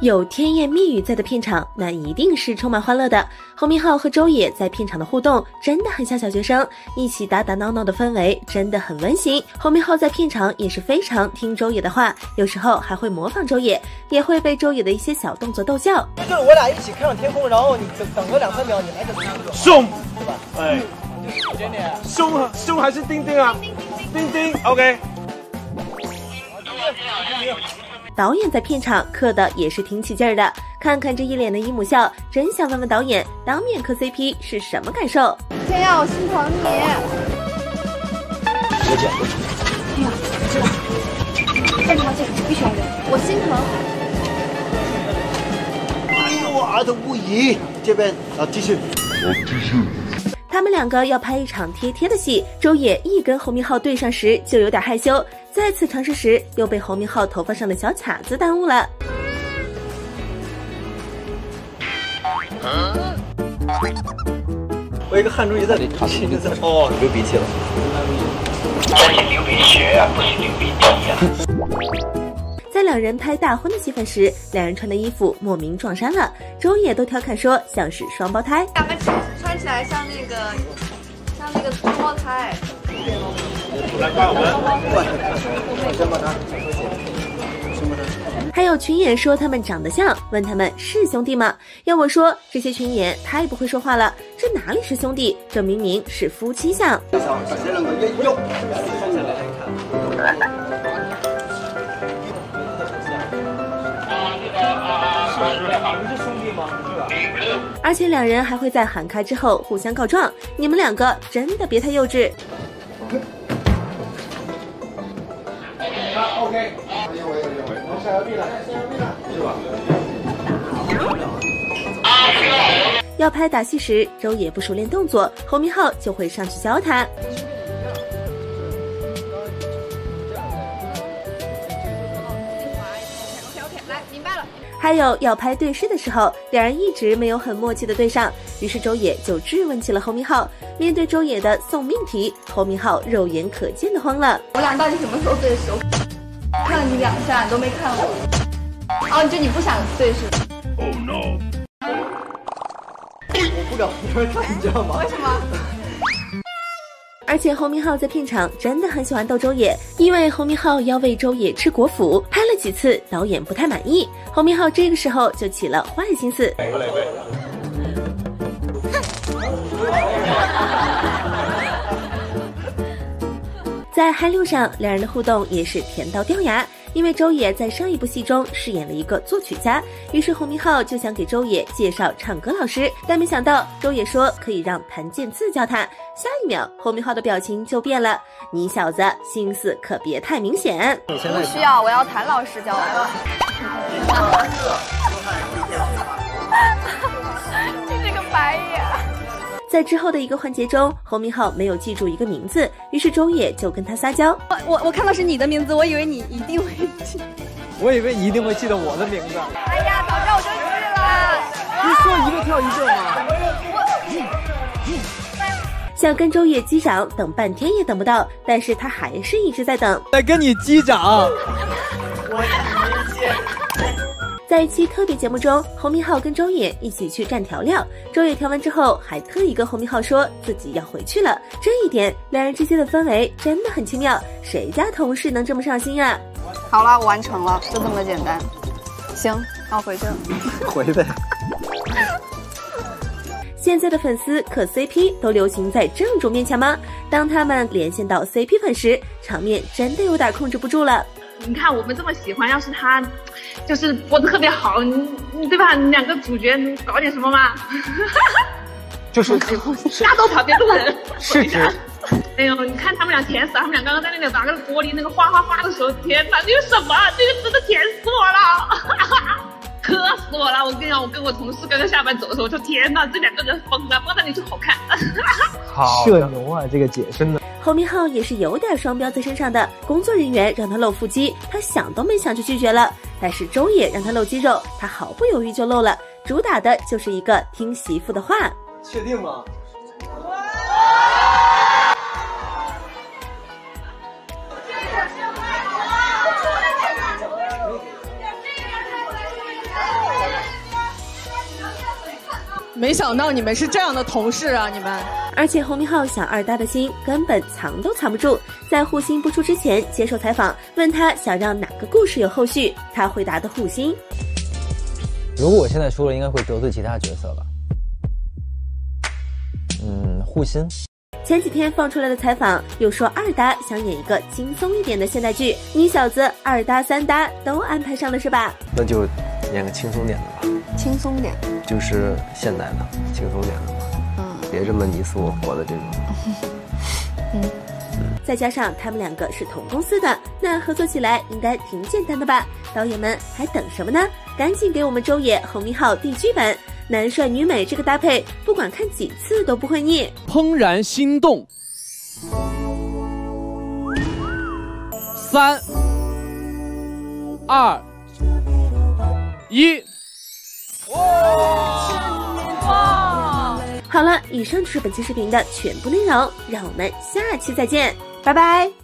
有甜言蜜语在的片场，那一定是充满欢乐的。侯明昊和周也在片场的互动真的很像小学生，一起打打闹闹的氛围真的很温馨。侯明昊在片场也是非常听周也的话，有时候还会模仿周也，也会被周也的一些小动作逗笑。就是我俩一起看上天空，然后你等等个两三秒，你来个凶，对吧？哎。凶凶还是丁丁啊？丁丁，OK。导演在片场磕的也是挺起劲儿的，看看这一脸的姨母笑，真想问问导演，当面磕 CP 是什么感受？天呀，我心疼你！我姐，我哎呀，知道，正常姐必须要忍，我心疼。哎呦，我儿童不宜，这边啊，继续继续。他们两个要拍一场贴贴的戏，周也一跟侯明昊对上时就有点害羞，再次尝试时又被侯明昊头发上的小卡子耽误了。我一个汗珠一直在里，一直在哦，流鼻涕了。这是流鼻血啊，不是流鼻涕啊。在两人拍大婚的戏份时，两人穿的衣服莫名撞衫了，周也都调侃说像是双胞胎。两个穿起来像那个，像那个双胞胎。还有群演说他们长得像，问他们是兄弟吗？要我说，这些群演太不会说话了，这哪里是兄弟，这明明是夫妻相。而且两人还会在喊开之后互相告状，你们两个真的别太幼稚。OK。下腰臂了，下腰臂了，是吧？要拍打戏时，周也不熟练动作，侯明昊就会上去教他。来，明白了。还有要拍对视的时候，两人一直没有很默契的对上，于是周也就质问起了侯明昊。面对周也的送命题，侯明昊肉眼可见的慌了。我俩到底什么时候对视？看了你两下，你都没看我。哦，就你不想对视？哦，no 我不敢往那看，你知道吗？为什么？而且侯明昊在片场真的很喜欢逗周也，因为侯明昊要喂周也吃果脯，拍了几次，导演不太满意。侯明昊这个时候就起了坏心思。在嗨六上，两人的互动也是甜到掉牙。因为周也在上一部戏中饰演了一个作曲家，于是侯明昊就想给周也介绍唱歌老师，但没想到周也说可以让谭健次教他。下一秒，侯明昊的表情就变了：“你小子心思可别太明显。”不需要，我要谭老师教我。在之后的一个环节中，侯明昊没有记住一个名字，于是周也就跟他撒娇。我我我看到是你的名字，我以为你一定会记。我以为你一定会记得我的名字。哎呀，早知道我就去了。你说一个跳一个吗。想跟周也击掌，等半天也等不到，但是他还是一直在等。在跟你击掌。在一期特别节目中，侯明昊跟周也一起去蘸调料，周也调完之后还特意跟侯明昊说自己要回去了。这一点，两人之间的氛围真的很奇妙。谁家同事能这么上心啊？好了，我完成了，就这么简单。行，那我回去了。回呗。现在的粉丝磕 CP 都流行在正主面前吗？当他们连线到 CP 粉时，场面真的有点控制不住了。你看我们这么喜欢，要是他就是播的特别好，你你对吧？你两个主角能搞点什么嘛？就是吓到旁边的人。是指。哎呦，你看他们俩甜死了！他们俩刚刚在那里拿个玻璃那个哗哗哗的时候，天哪，那个什么？这个真的甜死我了，磕死我了！我跟你讲，我跟我同事刚刚下班走的时候，我说天哪，这两个人疯了，放在那里就好看。好，社牛啊，这个姐真的。侯明昊也是有点双标在身上的，工作人员让他露腹肌，他想都没想就拒绝了。但是周也让他露肌肉，他毫不犹豫就露了，主打的就是一个听媳妇的话。确定吗？没想到你们是这样的同事啊！你们，而且侯明昊想二搭的心根本藏都藏不住。在护心播出之前接受采访，问他想让哪个故事有后续，他回答的护心。如果我现在输了，应该会得罪其他角色吧？嗯，护心。前几天放出来的采访又说二搭想演一个轻松一点的现代剧，你小子二搭三搭都安排上了是吧？那就演个轻松点的吧。轻松点，就是现代的，轻松点的嘛。嗯，别这么你死我活的这种。嗯，再加上他们两个是同公司的，那合作起来应该挺简单的吧？导演们还等什么呢？赶紧给我们周野、侯明昊递剧本，男帅女美这个搭配，不管看几次都不会腻。怦然心动，三、二、一。好了，以上就是本期视频的全部内容，让我们下期再见，拜拜。